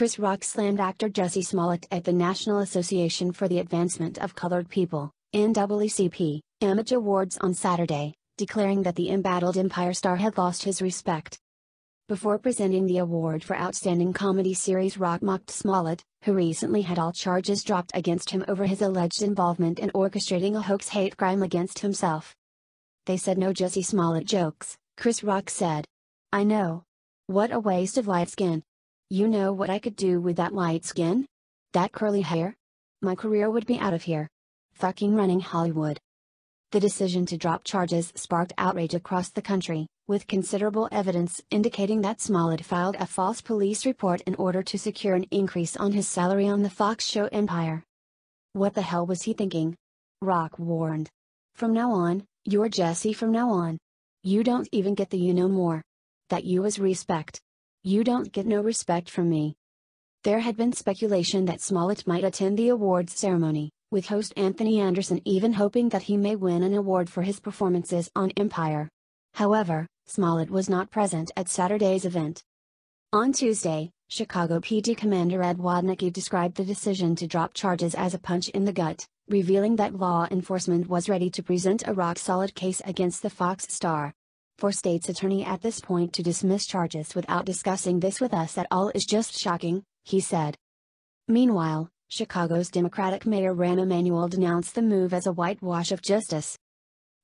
Chris Rock slammed actor Jussie Smollett at the National Association for the Advancement of Colored People, NAACP, Image Awards on Saturday, declaring that the embattled Empire star had lost his respect. Before presenting the award for Outstanding Comedy Series Rock mocked Smollett, who recently had all charges dropped against him over his alleged involvement in orchestrating a hoax hate crime against himself. They said no Jussie Smollett jokes, Chris Rock said. I know. What a waste of light skin. You know what I could do with that light skin? That curly hair? My career would be out of here. Fucking running Hollywood. The decision to drop charges sparked outrage across the country, with considerable evidence indicating that Smollett filed a false police report in order to secure an increase on his salary on the Fox show Empire. What the hell was he thinking? Rock warned. From now on, you're Jesse from now on. You don't even get the you know more. That you is respect. You don't get no respect from me. There had been speculation that Smollett might attend the awards ceremony, with host Anthony Anderson even hoping that he may win an award for his performances on Empire. However, Smollett was not present at Saturday's event. On Tuesday, Chicago PD Commander Ed Wodnicki described the decision to drop charges as a punch in the gut, revealing that law enforcement was ready to present a rock-solid case against the Fox star. For state's attorney at this point to dismiss charges without discussing this with us at all is just shocking, he said. Meanwhile, Chicago's Democratic Mayor Rahm Emanuel denounced the move as a whitewash of justice,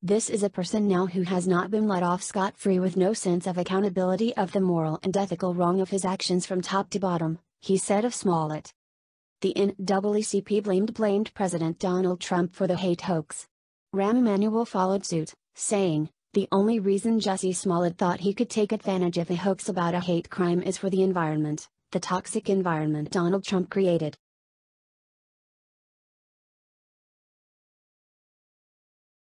this is a person now who has not been let off scot-free with no sense of accountability of the moral and ethical wrong of his actions from top to bottom, he said of Smollett. The NAACP blamed blamed President Donald Trump for the hate hoax. Rahm Emanuel followed suit, saying, the only reason Jussie Smollett thought he could take advantage of a hoax about a hate crime is for the environment, the toxic environment Donald Trump created.